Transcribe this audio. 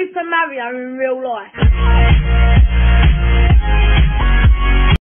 Super Mario in real life.